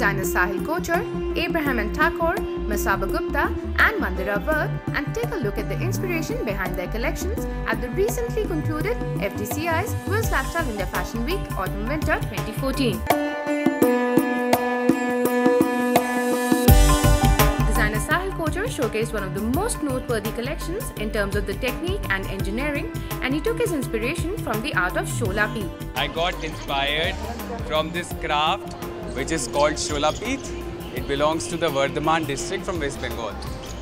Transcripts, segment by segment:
designers Sahil Kochhar, Abraham and Thakore, Masaba Gupta, and Mandira Wirk and take a look at the inspiration behind their collections at the recently concluded FDCI's Wills Lifestyle India Fashion Week Autumn Winter 2014. Designer Sahil Kochhar showcased one of the most noteworthy collections in terms of the technique and engineering, and he took his inspiration from the art of Shola I got inspired from this craft which is called Shola Pith. It belongs to the Vardhaman district from West Bengal.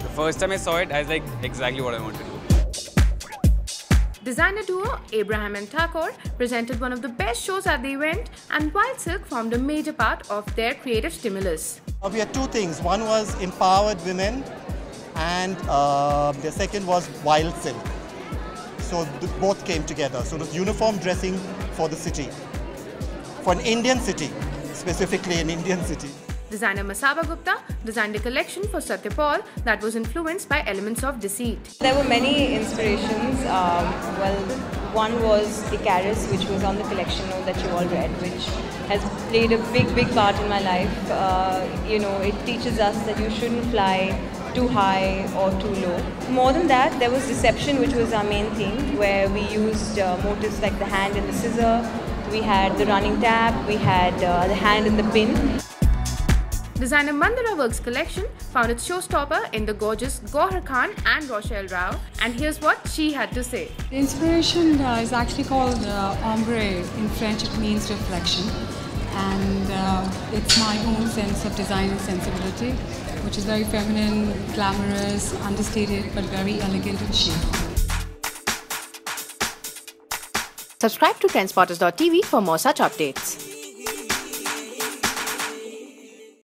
The first time I saw it, I was like, exactly what I want to do. Designer duo Abraham and Thakore presented one of the best shows at the event, and Wild Silk formed a major part of their creative stimulus. We had two things. One was empowered women, and uh, the second was wild silk. So th- both came together. So it was uniform dressing for the city, for an Indian city, specifically an Indian city. Designer Masaba Gupta designed a collection for Satya Paul that was influenced by elements of deceit. There were many inspirations. Um, well, one was Icarus, which was on the collection note that you all read, which has played a big, big part in my life. Uh, you know, it teaches us that you shouldn't fly too high or too low. More than that, there was deception, which was our main theme, where we used uh, motifs like the hand and the scissor. We had the running tap. We had uh, the hand and the pin. Designer Mandira Wirk's collection found its showstopper in the gorgeous Gauahar Khan and Rochelle Rao, and here's what she had to say. The inspiration uh, is actually called uh, ombre. In French, it means reflection. And uh, it's my own sense of design and sensibility, which is very feminine, glamorous, understated, but very elegant and chic. Subscribe to trendspotters.tv for more such updates.